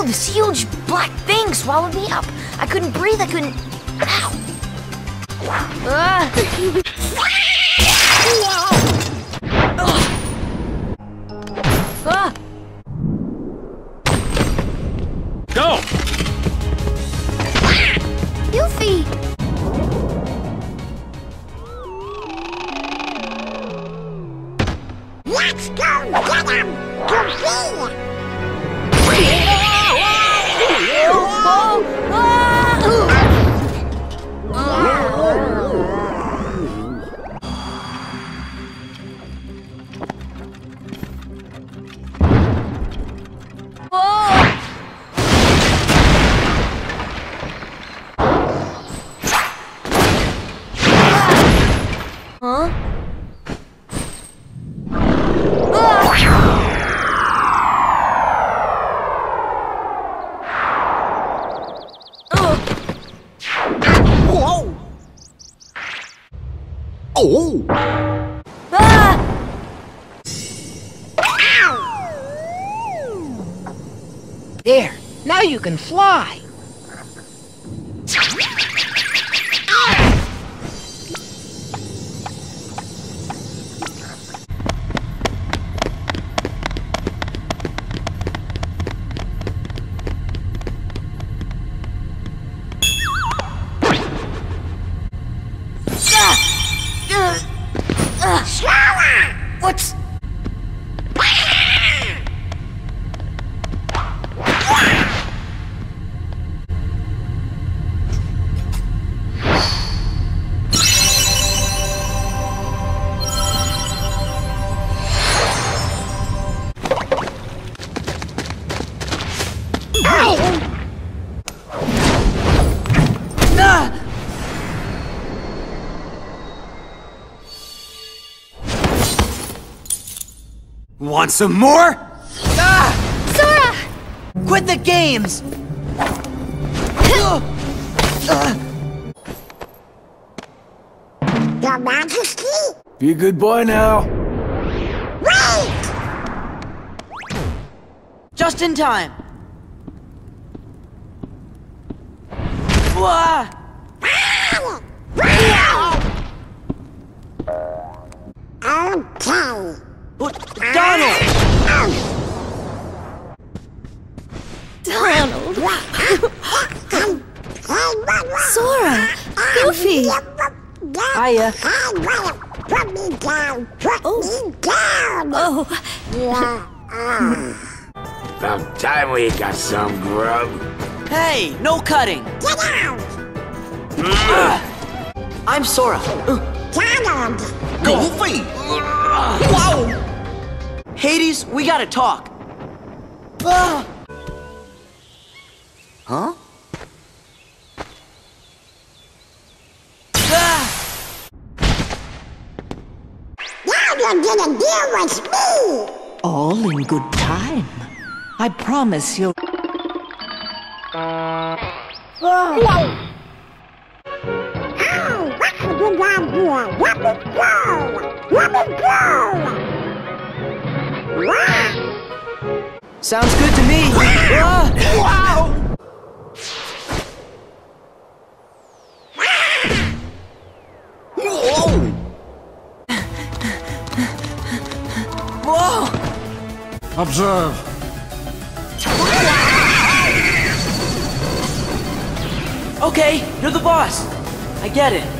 Whoa, this huge black thing swallowed me up. I couldn't breathe, I couldn't... Ow! Ah. Ah. There, now you can fly. Want some more? Ah! Sora! Quit the games! Your Majesty? Be a good boy now. Wait! Just in time. Wah! Okay. Oh, Donald! Donald! Hey, Sora! Goofy! Hiya. Put me down! Put me down! Oh, Yeah. About time we got some grub. Hey, no cutting! Get out! I'm Sora. Donald! Goofy! Wow! Hades, we gotta talk. Ah! Huh? Ah! Now you're gonna deal with me! All in good time. I promise you'll. Oh, what could you got here? Let me go! Let me go! Sounds good to me. Ah! Wow! Whoa! Whoa! Observe. Okay, you're the boss. I get it.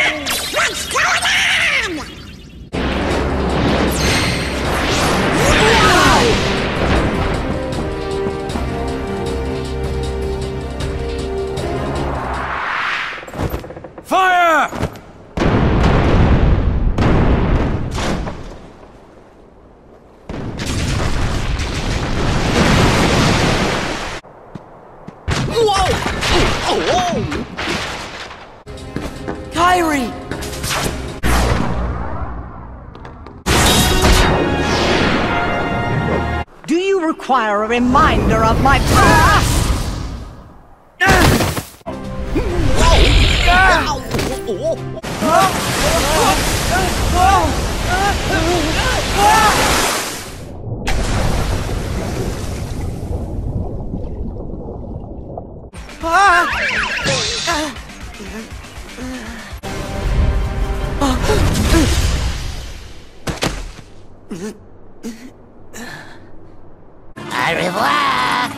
Require a reminder of my past? Au revoir.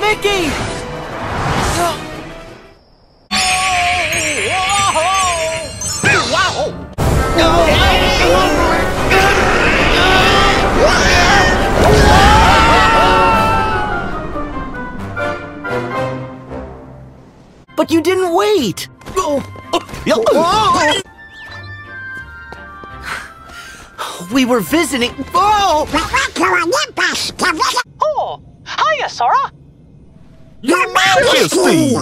Mickey! But you didn't wait. Oh. Oh. We were visiting. Oh, oh, Oh, hiya, Sora. Your Majesty!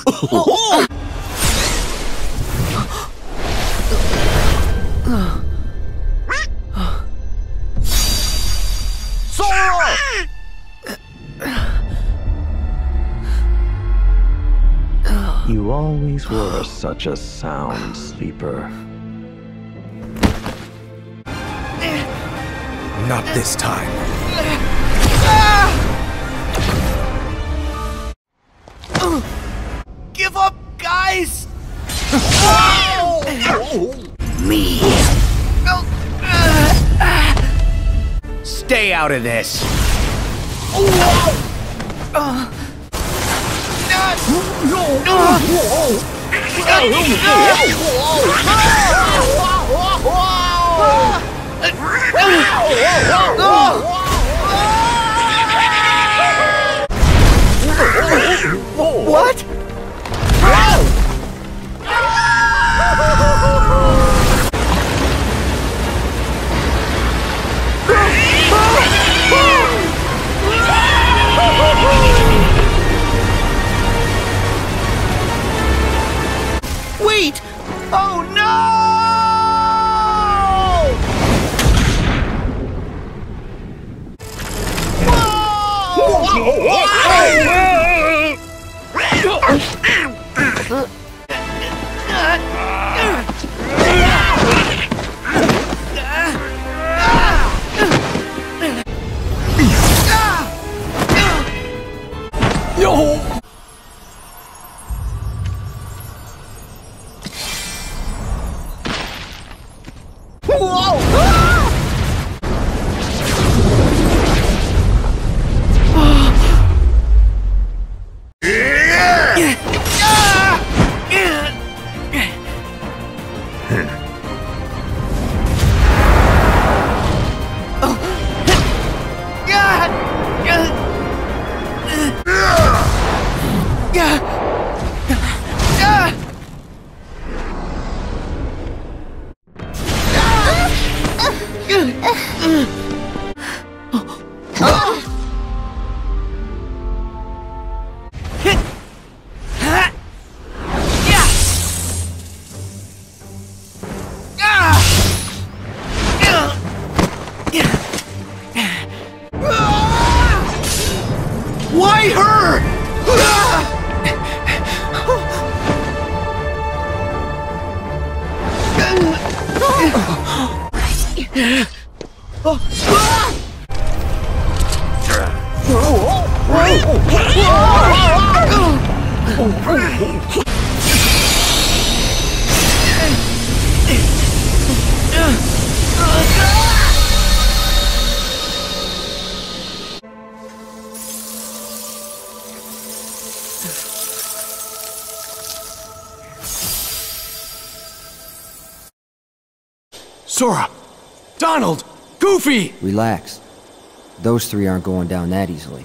Always were such a sound sleeper. Not this time. Give up, guys! Me. Stay out of this. What? Sora! Donald! Goofy! Relax. Those three aren't going down that easily.